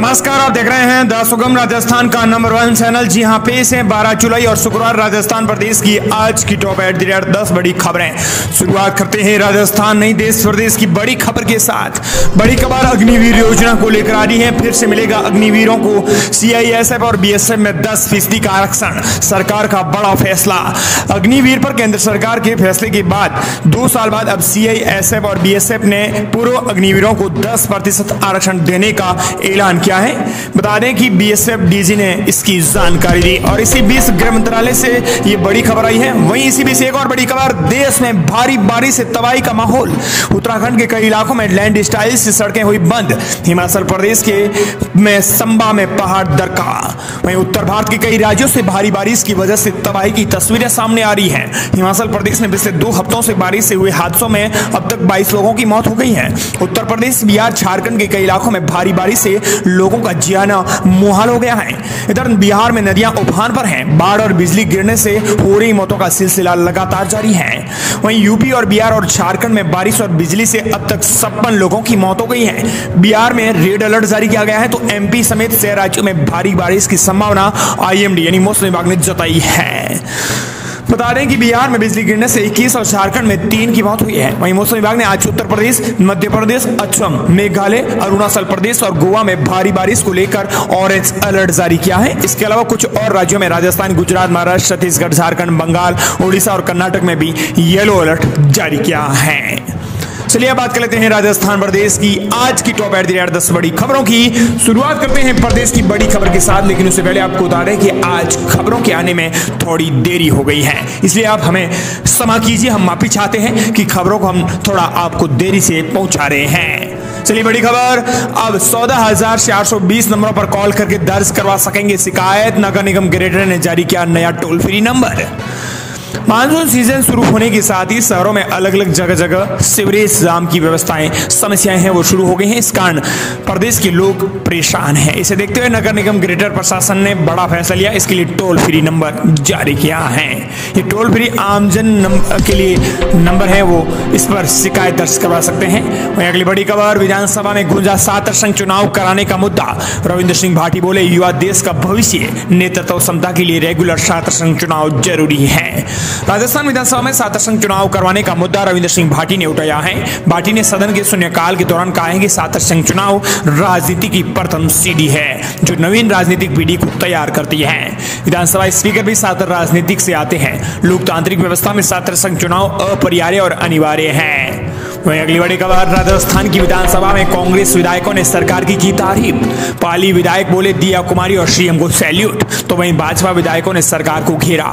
नमस्कार, आप देख रहे हैं द सुगम राजस्थान का नंबर वन चैनल जी हाँ पेश है 12 जुलाई और शुक्रवार राजस्थान प्रदेश की आज की टॉप एट दी रेट दस बड़ी खबरें। शुरुआत करते हैं राजस्थान नहीं देश प्रदेश की बड़ी खबर के साथ। बड़ी खबर अग्निवीर योजना को लेकर आ रही है, फिर से मिलेगा अग्निवीरों को। सीआईएसएफ और बीएसएफ में दस फ़ीसदी का आरक्षण, सरकार का बड़ा फैसला। अग्निवीर पर केंद्र सरकार के फैसले के बाद, दो साल बाद अब सीआईएसएफ और बीएसएफ ने पूर्व अग्निवीरों को दस प्रतिशत आरक्षण देने का ऐलान किया। है? बता दें कि बीएसएफ डीजी ने इसकी जानकारी दी और इसी बीच गृह मंत्रालय से ये बड़ी खबर आई है। वहीं इसी बीच एक और बड़ी खबर, देश में भारी बारिश से तबाही का माहौल। उत्तराखंड के कई इलाकों में लैंड स्टाइल से सड़कें हुई बंद। हिमाचल प्रदेश के में संबा में पहाड़ दरका। वहीं उत्तर भारत के कई राज्यों से भारी बारिश की वजह से तबाही की तस्वीरें सामने आ रही हैं। हिमाचल प्रदेश में पिछले दो हफ्तों से बारिश से हुए हादसों में अब तक 22 लोगों की मौत हो गई है। उत्तर प्रदेश, बिहार, झारखंड के कई इलाकों में भारी बारिश से लोगों का जियाना मुहाल हो गया है। इधर बिहार में नदियाँ उफान पर हैं। बाढ़ और बिजली गिरने से हो रही मौतों का सिलसिला लगातार जारी है। वहीं यूपी और बिहार और झारखंड में बारिश और बिजली से अब तक छप्पन लोगों की मौत हो गई है। बिहार में रेड अलर्ट जारी किया गया है तो एमपी समेत छह राज्यों में भारी बारिश की संभावना आईएमडी यानी मौसम विभाग ने जताई है। बता दें कि बिहार में बिजली गिरने से 21 और झारखंड में तीन की मौत हुई है। वहीं मौसम विभाग ने आज उत्तर प्रदेश, मध्य प्रदेश, असम, मेघालय, अरुणाचल प्रदेश और गोवा में भारी बारिश को लेकर ऑरेंज अलर्ट जारी किया है। इसके अलावा कुछ और राज्यों में राजस्थान, गुजरात, महाराष्ट्र, छत्तीसगढ़, झारखंड, बंगाल उड़ीसा और कर्नाटक में भी येलो अलर्ट जारी किया है। चलिए बात कर लेते हैं राजस्थान प्रदेश की। आज की टॉप एट दस बड़ी खबरों की। शुरुआत करते हैं प्रदेश की बड़ी खबर के साथ, लेकिन उससे पहले आपको बता दें कि आज खबरों के आने में थोड़ी देरी हो गई है। इसलिए आप हमें क्षमा कीजिए, हम माफ़ी चाहते हैं कि खबरों को हम थोड़ा आपको देरी से पहुँचा रहे हैं। चलिए बड़ी खबर, अब चौदह हज़ार चार सौ बीस नंबरों पर कॉल करके दर्ज करवा सकेंगे शिकायत। नगर निगम ग्रेटर ने जारी किया नया toll free number monsoon season शुरू होने के साथ ही शहरों में अलग अलग जगह जगह सीवरेज जाम की व्यवस्थाएँ, समस्याएँ हैं, वो शुरू हो गई हैं। इस कारण प्रदेश के लोग परेशान हैं। इसे देखते हुए नगर निगम ग्रेटर प्रशासन ने बड़ा फैसला लिया। इसके लिए टोल फ्री नंबर जारी किया है। ये टोल फ्री आमजन के लिए नंबर है, वो इस पर शिकायत दर्ज करवा सकते हैं। वहीं अगली बड़ी खबर, विधानसभा में गुंजा सात संघ चुनाव कराने का मुद्दा। रविंद्र सिंह भाटी बोले, युवा देश का भविष्य, नेतृत्व क्षमता के लिए रेगुलर छात्र संघ चुनाव ज़रूरी है। राजस्थान विधानसभा में सात संघ चुनाव करवाने का मुद्दा रविंद्र सिंह भाटी ने उठाया है। भाटी ने सदन के शून्यकाल के दौरान कहा है कि सात संघ चुनाव राजनीति की प्रथम सीढ़ी है, जो नवीन राजनीतिक पीढ़ी को तैयार करती है। विधानसभा स्पीकर भी सातर राजनीतिक से आते हैं। लोकतांत्रिक व्यवस्था में सातर संघ चुनाव अपरिहार्य और अनिवार्य है। वहीं अगली बड़ी खबर, राजस्थान की विधानसभा में कांग्रेस विधायकों ने सरकार की की तारीफ़। पाली विधायक बोले, दिया कुमारी और सीएम को सैल्यूट तो वहीं भाजपा विधायकों ने सरकार को घेरा।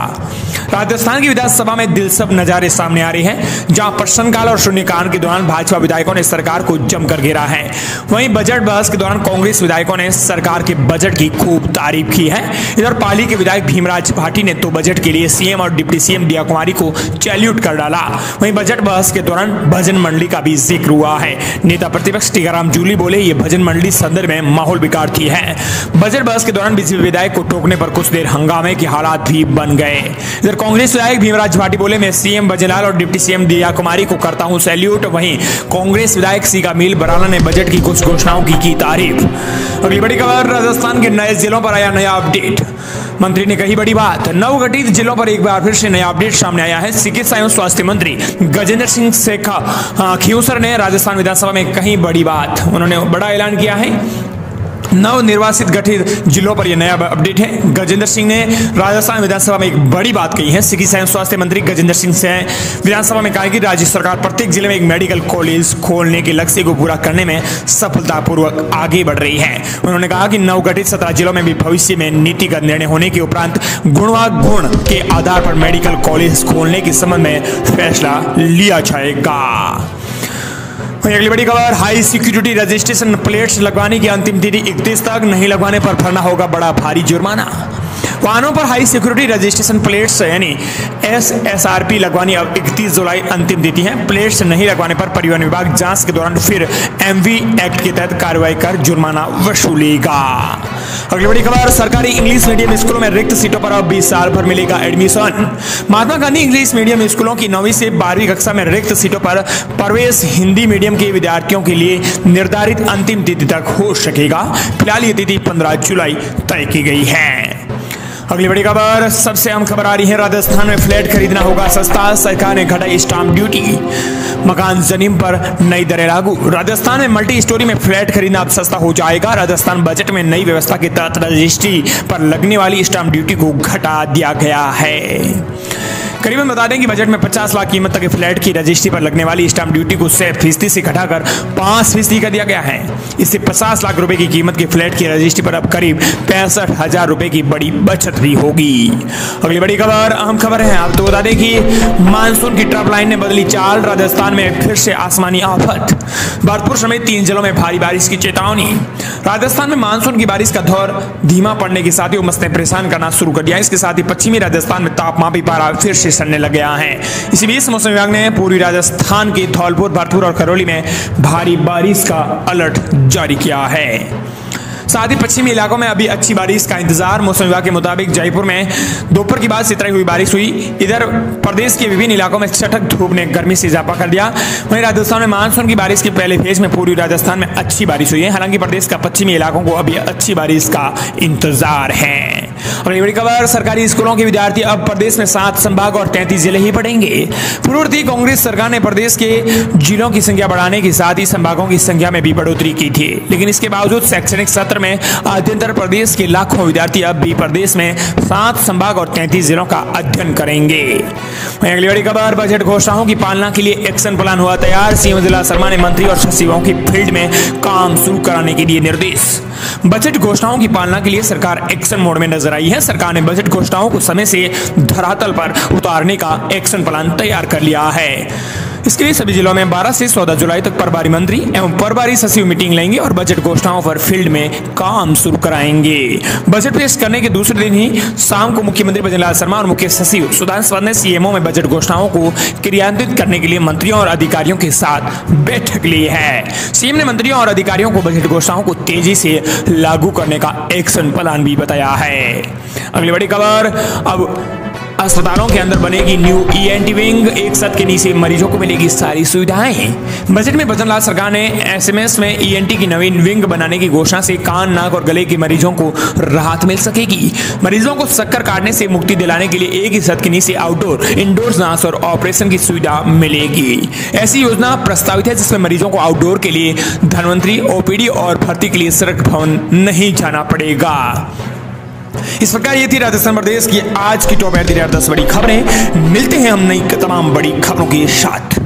राजस्थान की विधानसभा में दिलचस्प नजारे सामने आ रहे हैं, जहाँ प्रश्नकाल और शून्यकाल के दौरान भाजपा विधायकों ने सरकार को जमकर घेरा है। वहीं बजट बहस के दौरान कांग्रेस विधायकों ने सरकार के बजट की खूब तारीफ़ की है। इधर पाली के विधायक भीमराज भाटी ने तो बजट के लिए सीएम और डिप्टी सीएम दिया कुमारी को चैल्यूट कर डाला। वहीं बजट बहस के दौरान भजन मंडली का भी ज़िक्र हुआ है। नेता प्रतिपक्ष टीकाराम जूली बोले, ये भजन मंडली सदर में माहौल बिगाड़ती है। बजट बहस के दौरान बीजेपी विधायक को टोकने पर कुछ देर हंगामे के हालात भी बन गए। इधर कांग्रेस विधायक भीमराज भाटी बोले, मैं सीएम भजनलाल और डिप्टी सीएम दिया कुमारी को करता हूँ सैल्यूट। वहीं कांग्रेस विधायक सीगा मील बराला ने बजट की कुछ घोषणाओं की की तारीफ़। अगली बड़ी खबर, राजस्थान के नए जिलों पर आया नया अपडेट। मंत्री ने कही बड़ी बात, नवगठित जिलों पर एक बार फिर से नया अपडेट सामने आया है। चिकित्सा एवं स्वास्थ्य मंत्री गजेंद्र सिंह शेखा खियूसर ने राजस्थान विधानसभा में कही बड़ी बात। उन्होंने बड़ा ऐलान किया है। नव निर्वासित गठित जिलों पर यह नया अपडेट है। गजेंद्र सिंह ने राजस्थान विधानसभा में एक बड़ी बात कही है। चिकित्सा एवं स्वास्थ्य मंत्री गजेंद्र सिंह से विधानसभा में कहा कि राज्य सरकार प्रत्येक ज़िले में एक मेडिकल कॉलेज खोलने के लक्ष्य को पूरा करने में सफलतापूर्वक आगे बढ़ रही है। उन्होंने कहा कि नवगठित सत्रह जिलों में भी भविष्य में नीतिगत निर्णय होने के उपरांत गुणवागुण के आधार पर मेडिकल कॉलेज खोलने के संबंध में फैसला लिया जाएगा। अगली बड़ी खबर हाई सिक्योरिटी रजिस्ट्रेशन प्लेट्स लगवाने की अंतिम तिथि इकतीस तक नहीं लगवाने पर भरना होगा बड़ा भारी जुर्माना। वाहनों पर हाई सिक्योरिटी रजिस्ट्रेशन प्लेट्स, यानी एस एस आर पी लगवानी अब इकतीस जुलाई अंतिम तिथि है। प्लेट्स नहीं लगवाने पर परिवहन विभाग जाँच के दौरान फिर एम वी एक्ट के तहत कार्रवाई कर जुर्माना वसूलेगा। अगली बड़ी खबर, सरकारी इंग्लिश मीडियम स्कूलों में रिक्त सीटों पर अब 20 साल भर मिलेगा admission. Mahatma Gandhi English medium स्कूलों की नौवीं से बारहवीं कक्षा में रिक्त सीटों पर प्रवेश हिंदी मीडियम के विद्यार्थियों के लिए निर्धारित अंतिम तिथि तक हो सकेगा। फ़िलहाल ये तिथि 15 जुलाई तय की गई है। अगली बड़ी खबर, सबसे अहम खबर आ रही है, राजस्थान में फ्लैट खरीदना होगा सस्ता, सरकार ने घटाई स्टाम्प ड्यूटी। मकान ज़मीन पर नई दरें लागू। राजस्थान में मल्टी स्टोरी में फ्लैट खरीदना अब सस्ता हो जाएगा। राजस्थान बजट में नई व्यवस्था के तहत रजिस्ट्री पर लगने वाली स्टाम्प ड्यूटी को घटा दिया गया है। करीबन बता दें कि बजट में 50 लाख कीमत तक फ्लैट की रजिस्ट्री पर लगने वाली स्टाम्प ड्यूटी को छह फ़ीसदी से घटाकर पाँच फ़ीसदी कर दिया गया है। इससे 50 लाख रुपए की कीमत के फ्लैट की रजिस्ट्री पर अब करीब पैंसठ हज़ार रुपए की बड़ी बचत भी होगी। अगली बड़ी खबर, अहम खबर है। आपको तो बता दें कि मानसून की ट्रफ लाइन ने बदली चाल, राजस्थान में फिर से आसमानी आफत। भरतपुर समेत तीन जिलों में भारी बारिश की चेतावनी। राजस्थान में मानसून की बारिश का दौर धीमा पड़ने के साथ ही उमस ने परेशान करना शुरू कर दिया। इसके साथ ही पश्चिमी राजस्थान में तापमान भी पारा फिर से सड़ने लग गया है। इसी बीच मौसम विभाग ने पूर्वी राजस्थान के धौलपुर, भरतपुर और करौली में भारी बारिश का अलर्ट जारी किया है। साथ ही पश्चिमी इलाकों में अभी अच्छी बारिश का इंतज़ार। मौसम विभाग के मुताबिक जयपुर में दोपहर की बाद सितराई हुई बारिश हुई। इधर प्रदेश के विभिन्न इलाकों में चटक धूप ने गर्मी से इजाफा कर दिया। वहीं राजस्थान में मानसून की बारिश के पहले फ़ेज़ में पूर्वी राजस्थान में अच्छी बारिश हुई है। हालाँकि प्रदेश का पश्चिमी इलाकों को अभी अच्छी बारिश का इंतज़ार है। और बड़ी खबर, सरकारी स्कूलों के विद्यार्थी अब प्रदेश में सात संभाग और तैंतीस ज़िले ही पढ़ेंगे। पूर्ववर्ती कांग्रेस सरकार ने प्रदेश के जिलों की संख्या बढ़ाने के साथ ही संभागों की संख्या में भी बढ़ोतरी की थी। लेकिन इसके बावजूद शैक्षणिक सत्र में आद्यंतर प्रदेश के लाखों विद्यार्थी अब भी प्रदेश में सात संभाग और तैंतीस जिलों का अध्ययन करेंगे। अगली बड़ी खबर, बजट घोषणाओं की पालना के लिए एक्शन प्लान हुआ तैयार। सीएम जिला शर्मा ने मंत्री और सचिवों की फ़ील्ड में काम शुरू कराने के लिए निर्देश। बजट घोषणाओं की पालना के लिए सरकार एक्शन मोड में नज़र है। सरकार ने बजट घोषणाओं को समय से धरातल पर उतारने का एक्शन प्लान तैयार कर लिया है। इसके लिए सभी जिलों में 12 से 14 जुलाई तक प्रभारी मंत्री एवं प्रभारी सचिव मीटिंग लेंगे और बजट घोषणाओं पर फ़ील्ड में काम शुरू कराएँगे। बजट पेश करने के दूसरे दिन ही शाम को मुख्यमंत्री भजनलाल शर्मा और मुख्य सचिव सुधांशु ने सीएमओ में बजट घोषणाओं को क्रियान्वित करने के लिए मंत्रियों और अधिकारियों के साथ बैठक ली है। सीएम ने मंत्रियों और अधिकारियों को बजट घोषणाओं को तेज़ी से लागू करने का एक्शन प्लान भी बताया है। अगली बड़ी खबर, अब अस्पतालों के अंदर बनेगी न्यू ईएनटी विंग एक सत के नीचे मरीजों को मिलेगी सारी सुविधाएँ। बजट में बचनलाल सरकार ने एसएमएस में ईएनटी की नवीन विंग बनाने की घोषणा से कान, नाक और गले के मरीजों को राहत मिल सकेगी। मरीजों को शक्कर काटने से मुक्ति दिलाने के लिए एक ही सत के नीचे आउटडोर इंडोर जाँच और ऑपरेशन की सुविधा मिलेगी। ऐसी योजना प्रस्तावित है जिसमें मरीजों को आउटडोर के लिए धनवंतरी ओपीडी और भर्ती के लिए सड़क भवन नहीं जाना पड़ेगा। इस प्रकार ये थी राजस्थान प्रदेश की आज की टॉप एट दस बड़ी खबरें। मिलते हैं हम नई तमाम बड़ी खबरों के साथ।